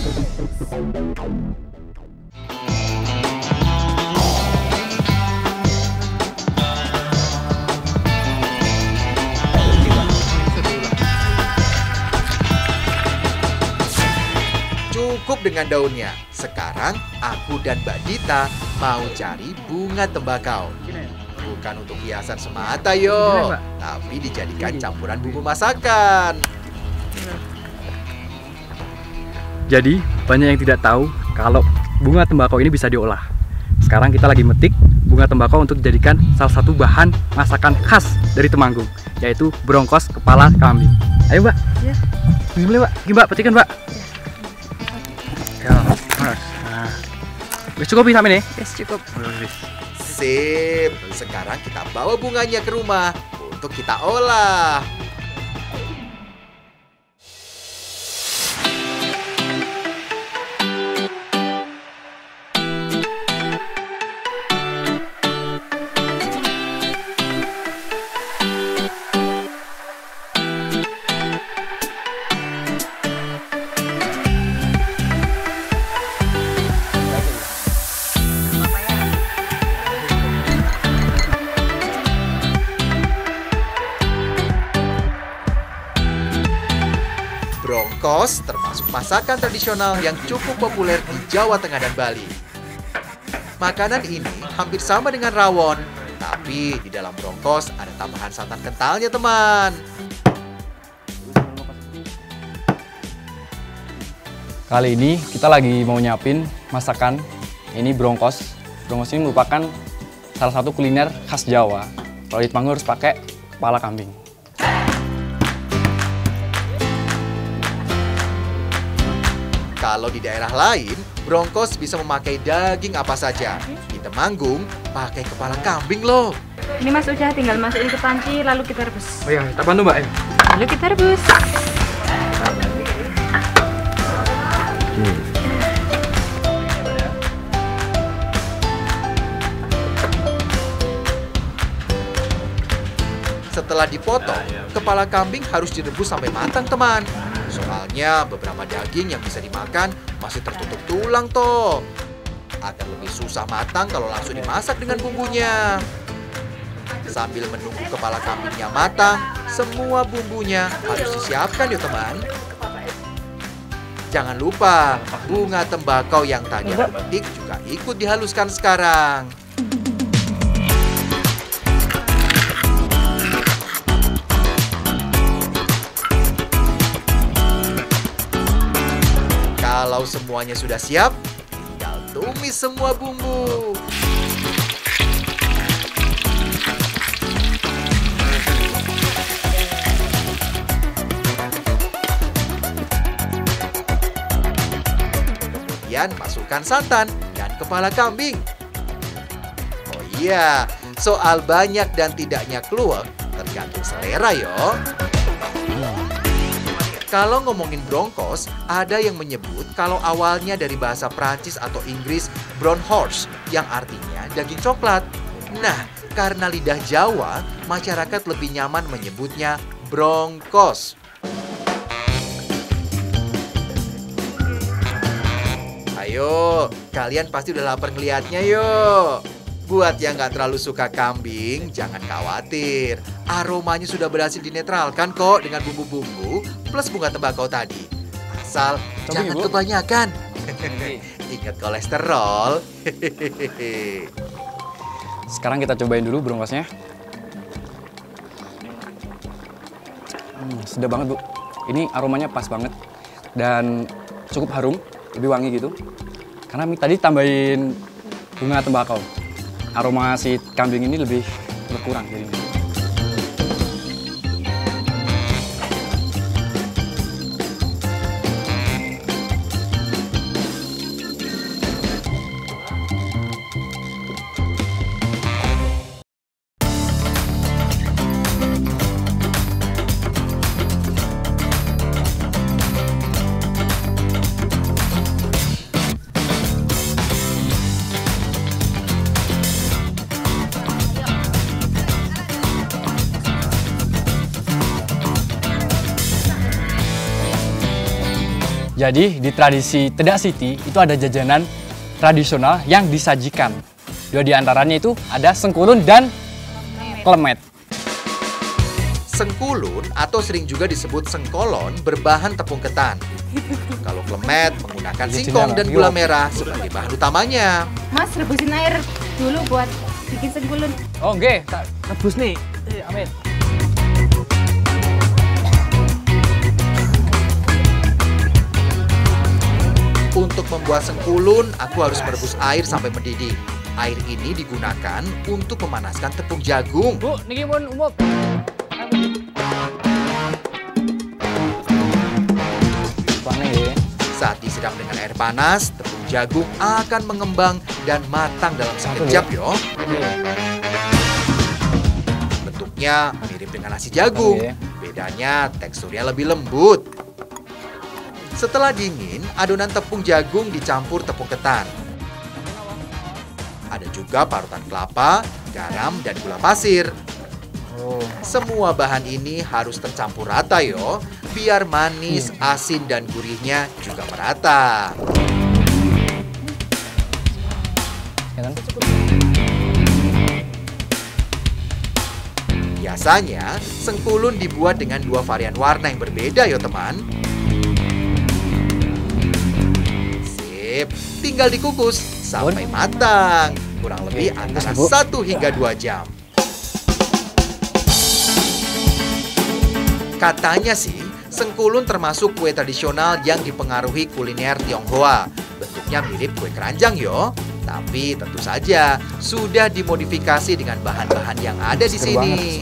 Cukup dengan daunnya. Sekarang aku dan Mbak Dita mau cari bunga tembakau. Bukan untuk hiasan semata yo, tapi dijadikan campuran bumbu masakan. Jadi, banyak yang tidak tahu kalau bunga tembakau ini bisa diolah. Sekarang kita lagi metik bunga tembakau untuk dijadikan salah satu bahan masakan khas dari Temanggung, yaitu brongkos kepala kambing. Ayo, Mbak. Iya. Bismillah, Mbak. Gini, Mbak, petikan, Mbak. Ya, Mas. Nah. Wis cukup bisa ini? Yes, cukup. Sip, sekarang kita bawa bunganya ke rumah untuk kita olah. Brongkos termasuk masakan tradisional yang cukup populer di Jawa Tengah dan Bali. Makanan ini hampir sama dengan rawon, tapi di dalam brongkos ada tambahan santan kentalnya, teman. Kali ini kita lagi mau nyiapin masakan ini brongkos. Brongkos ini merupakan salah satu kuliner khas Jawa. Kalau di Temanggung harus pakai kepala kambing. Kalau di daerah lain, brongkos bisa memakai daging apa saja. Di Temanggung, pakai kepala kambing loh. Ini Mas udah tinggal masukin ke panci lalu kita rebus. Oh iya, kita bantu Mbak. Lalu kita rebus. Setelah dipotong, kepala kambing harus direbus sampai matang, teman. Soalnya beberapa daging yang bisa dimakan masih tertutup tulang toh. Akan lebih susah matang kalau langsung dimasak dengan bumbunya. Sambil menunggu kepala kambingnya matang, semua bumbunya harus disiapkan ya teman. Jangan lupa, bunga tembakau yang tadi petik juga ikut dihaluskan sekarang. Kalau semuanya sudah siap, tinggal tumis semua bumbu. Kemudian masukkan santan dan kepala kambing. Oh iya, soal banyak dan tidaknya kluwek tergantung selera yo. Kalau ngomongin brongkos, ada yang menyebut kalau awalnya dari bahasa Prancis atau Inggris brown horse yang artinya daging coklat. Nah, karena lidah Jawa, masyarakat lebih nyaman menyebutnya brongkos. Ayo, kalian pasti udah lapar ngeliatnya yuk. Buat yang nggak terlalu suka kambing, jangan khawatir. Aromanya sudah berhasil dinetralkan kok dengan bumbu-bumbu plus bunga tembakau tadi. Asal Coba, jangan Ibu. kebanyakan. Ingat kolesterol. Sekarang kita cobain dulu brongkosnya. Hmm, sedap banget, Bu. Ini aromanya pas banget dan cukup harum, lebih wangi gitu. Karena tadi tambahin bunga tembakau. Aroma si kambing ini lebih berkurang jadinya. Jadi di tradisi Tedak City itu ada jajanan tradisional yang disajikan. Dua di antaranya itu ada sengkulun dan klemet. Sengkulun atau sering juga disebut sengkolon berbahan tepung ketan. Kalau klemet menggunakan Iya, singkong dan gula merah sebagai bahan utamanya. Mas rebusin air dulu buat bikin sengkulun. Oh nggih, tak rebus nih. Eh, amin. Untuk membuat sengkulun, aku harus merebus air sampai mendidih. Air ini digunakan untuk memanaskan tepung jagung. Bu, niki umup. Pane nggih. Saat disiram dengan air panas, tepung jagung akan mengembang dan matang dalam sekejap yo. Bentuknya mirip dengan nasi jagung. Bedanya teksturnya lebih lembut. Setelah dingin, adonan tepung jagung dicampur tepung ketan. Ada juga parutan kelapa, garam, dan gula pasir. Semua bahan ini harus tercampur rata yo, biar manis, asin, dan gurihnya juga merata. Ya kan? Biasanya, sengkulun dibuat dengan dua varian warna yang berbeda yo teman. Tinggal dikukus sampai matang. Kurang lebih antara Bu. 1 hingga 2 jam. Katanya sih, sengkulun termasuk kue tradisional yang dipengaruhi kuliner Tionghoa. Bentuknya mirip kue keranjang yo. Tapi tentu saja sudah dimodifikasi dengan bahan-bahan yang ada di sini.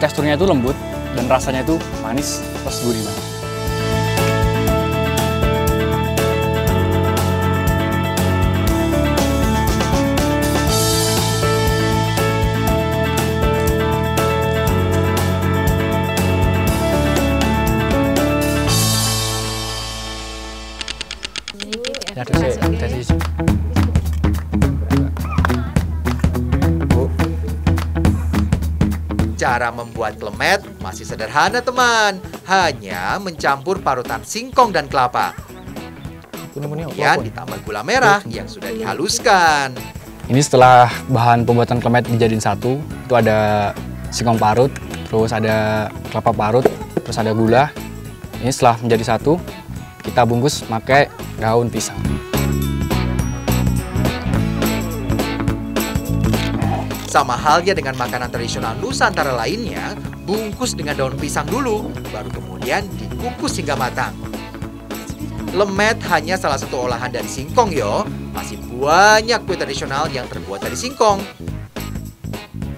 Teksturnya itu lembut dan rasanya itu manis plus gurih banget. Cara membuat klemet masih sederhana teman. Hanya mencampur parutan singkong dan kelapa. Kemudian ditambah gula merah yang sudah dihaluskan. Ini setelah bahan pembuatan klemet dijadiin satu, itu ada singkong parut, terus ada kelapa parut, terus ada gula. Ini setelah menjadi satu, kita bungkus pakai daun pisang. Sama halnya dengan makanan tradisional Nusantara lainnya, bungkus dengan daun pisang dulu, baru kemudian dikukus hingga matang. Lemet hanya salah satu olahan dari singkong yo. Masih banyak kue tradisional yang terbuat dari singkong.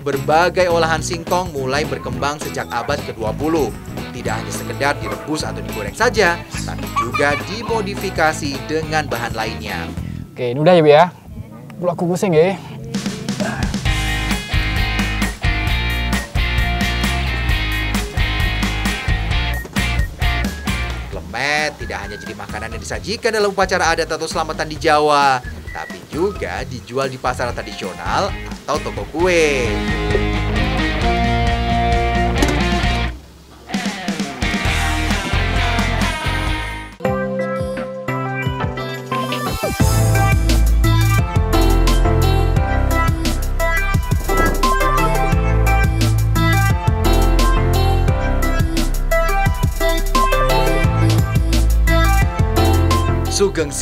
Berbagai olahan singkong mulai berkembang sejak abad ke-20. Tidak hanya sekedar direbus atau digoreng saja, tapi juga dimodifikasi dengan bahan lainnya. Oke, ini udah ya, Bi ya. Pulau kukusnya nggih. Tidak hanya jadi makanan yang disajikan dalam upacara adat atau selamatan di Jawa, tapi juga dijual di pasar tradisional atau toko kue.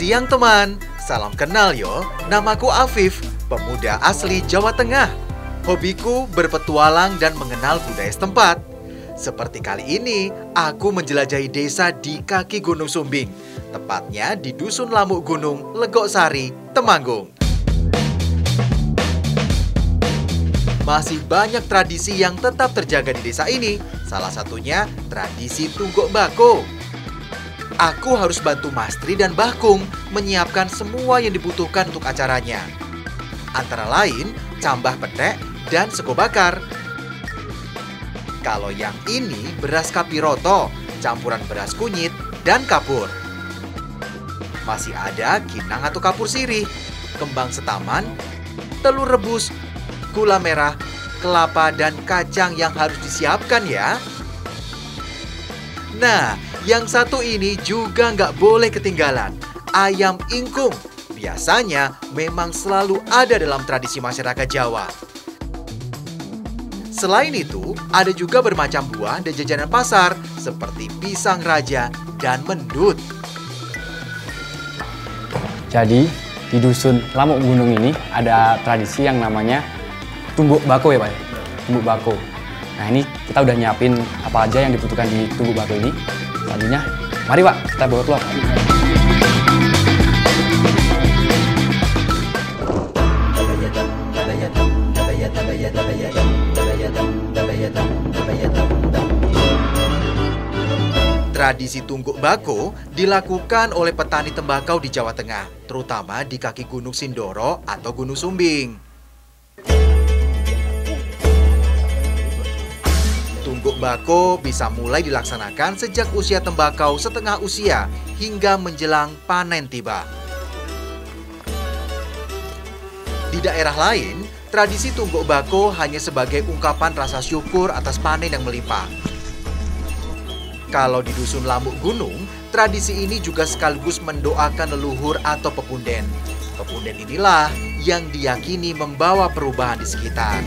Siang teman, salam kenal yo. Namaku Afif, pemuda asli Jawa Tengah. Hobiku berpetualang dan mengenal budaya setempat. Seperti kali ini, aku menjelajahi desa di kaki Gunung Sumbing. Tepatnya di Dusun Lamuk Gunung, Legok Sari, Temanggung. Masih banyak tradisi yang tetap terjaga di desa ini. Salah satunya tradisi Tunggok Bako. Aku harus bantu Mastri dan Bakung menyiapkan semua yang dibutuhkan untuk acaranya. Antara lain, cambah petek dan sego bakar. Kalau yang ini beras kapiroto, campuran beras kunyit dan kapur. Masih ada kinang atau kapur sirih, kembang setaman, telur rebus, gula merah, kelapa, dan kacang yang harus disiapkan ya. Nah, yang satu ini juga nggak boleh ketinggalan. Ayam ingkung. Biasanya memang selalu ada dalam tradisi masyarakat Jawa. Selain itu, ada juga bermacam buah dan jajanan pasar seperti pisang raja dan mendut. Jadi di dusun Lamuk Gunung ini ada tradisi yang namanya tumbuk bako ya Pak. ya? Tumbuk bako. Nah ini kita udah nyiapin apa aja yang dibutuhkan di bako ini. Selanjutnya, mari Pak kita bawa keluar. Tradisi tungguk bako dilakukan oleh petani tembakau di Jawa Tengah, terutama di kaki Gunung Sindoro atau Gunung Sumbing. Tungguk bako bisa mulai dilaksanakan sejak usia tembakau setengah usia hingga menjelang panen tiba. Di daerah lain, tradisi tungguk bako hanya sebagai ungkapan rasa syukur atas panen yang melimpah. Kalau di dusun Lamuk Gunung, tradisi ini juga sekaligus mendoakan leluhur atau pepunden. Pepunden inilah yang diyakini membawa perubahan di sekitar.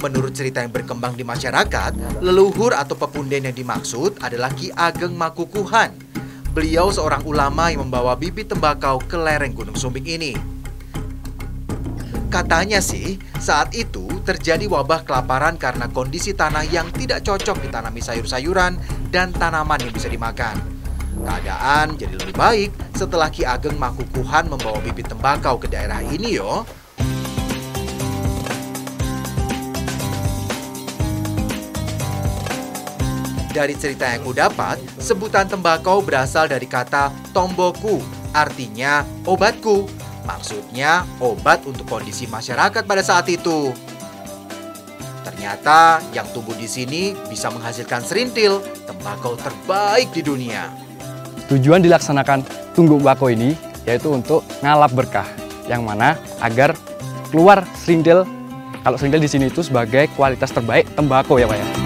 Menurut cerita yang berkembang di masyarakat, leluhur atau pepunden yang dimaksud adalah Ki Ageng Makukuhan. Beliau seorang ulama yang membawa bibit tembakau ke lereng Gunung Sumbing ini. Katanya sih, saat itu terjadi wabah kelaparan karena kondisi tanah yang tidak cocok ditanami sayur-sayuran dan tanaman yang bisa dimakan. Keadaan jadi lebih baik setelah Ki Ageng Makukuhan membawa bibit tembakau ke daerah ini yo. Dari cerita yang ku dapat, sebutan tembakau berasal dari kata tomboku, artinya obatku. Maksudnya obat untuk kondisi masyarakat pada saat itu. Ternyata yang tumbuh di sini bisa menghasilkan serintil, tembakau terbaik di dunia. Tujuan dilaksanakan tungguk bako ini yaitu untuk ngalap berkah, yang mana agar keluar serintil. Kalau serintil di sini itu sebagai kualitas terbaik tembakau ya Pak ya.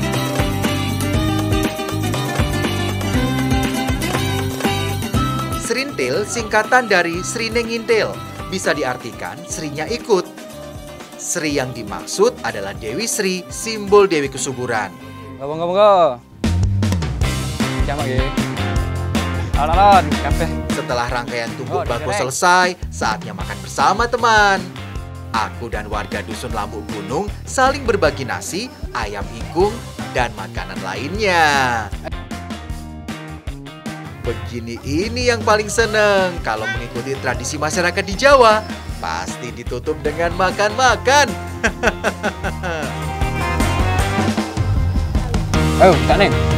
Serintil singkatan dari Srine Ngintil, bisa diartikan Srinya ikut. Sri yang dimaksud adalah Dewi Sri, simbol Dewi kesuburan. Kafe. Setelah rangkaian Oh, tumbuk udah bako selesai, saatnya makan bersama teman. Aku dan warga Dusun Lamuk Gunung saling berbagi nasi, ayam ingkung, dan makanan lainnya. Begini ini yang paling seneng kalau mengikuti tradisi masyarakat di Jawa. Pasti ditutup dengan makan-makan. Ayo, Kak.